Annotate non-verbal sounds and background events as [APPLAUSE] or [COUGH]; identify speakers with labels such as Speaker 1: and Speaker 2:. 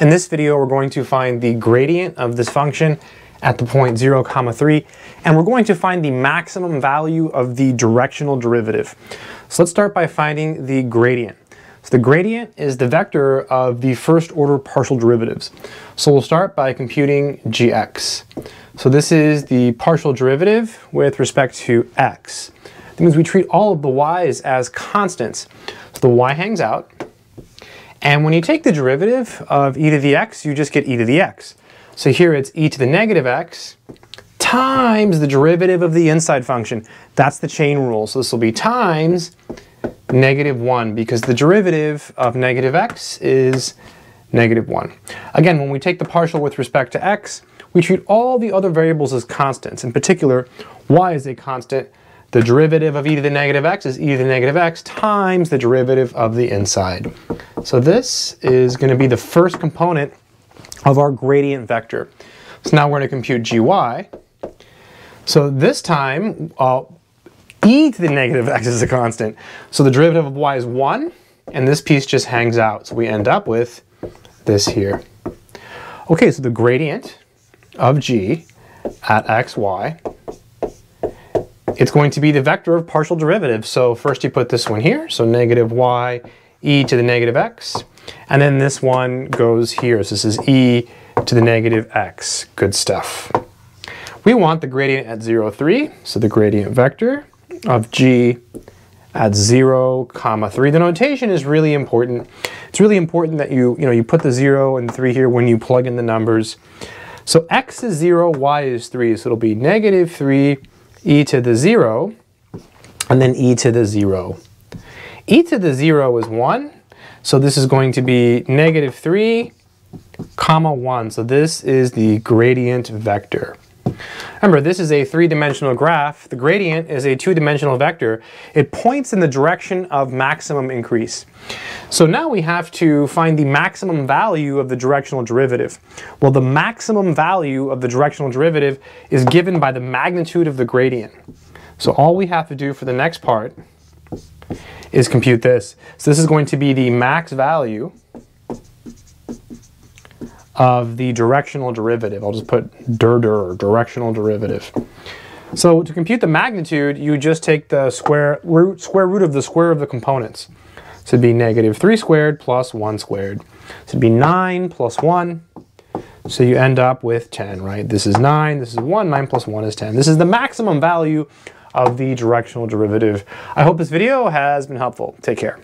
Speaker 1: In this video, we're going to find the gradient of this function at the point 0, comma 3, and we're going to find the maximum value of the directional derivative. So let's start by finding the gradient. So the gradient is the vector of the first order partial derivatives. So we'll start by computing gx. So this is the partial derivative with respect to x. That means we treat all of the y's as constants. So the y hangs out, and when you take the derivative of e to the x, you just get e to the x. So here it's e to the negative x times the derivative of the inside function. That's the chain rule. So this will be times negative 1 because the derivative of negative x is negative 1. Again, when we take the partial with respect to x, we treat all the other variables as constants. In particular, y is a constant. The derivative of e to the negative x is e to the negative x times the derivative of the inside. So this is going to be the first component of our gradient vector. So now we're going to compute gy. So this time, uh, e to the negative [LAUGHS] x is a constant. So the derivative of y is 1, and this piece just hangs out. So we end up with this here. Okay, so the gradient of g at xy, it's going to be the vector of partial derivatives. So first you put this one here, so negative y e to the negative x. And then this one goes here. So this is e to the negative x. Good stuff. We want the gradient at 0, 3. So the gradient vector of g at 0, comma 3. The notation is really important. It's really important that you, you, know, you put the 0 and 3 here when you plug in the numbers. So x is 0, y is 3. So it'll be negative 3 e to the 0, and then e to the 0 e to the 0 is 1. So this is going to be negative 3 comma 1. So this is the gradient vector. Remember, this is a three-dimensional graph. The gradient is a two-dimensional vector. It points in the direction of maximum increase. So now we have to find the maximum value of the directional derivative. Well, the maximum value of the directional derivative is given by the magnitude of the gradient. So all we have to do for the next part is compute this. So this is going to be the max value of the directional derivative. I'll just put dir dir, directional derivative. So to compute the magnitude, you just take the square root, square root of the square of the components. So it'd be negative 3 squared plus 1 squared. So it'd be 9 plus 1. So you end up with 10, right? This is 9, this is 1, 9 plus 1 is 10. This is the maximum value of the directional derivative. I hope this video has been helpful. Take care.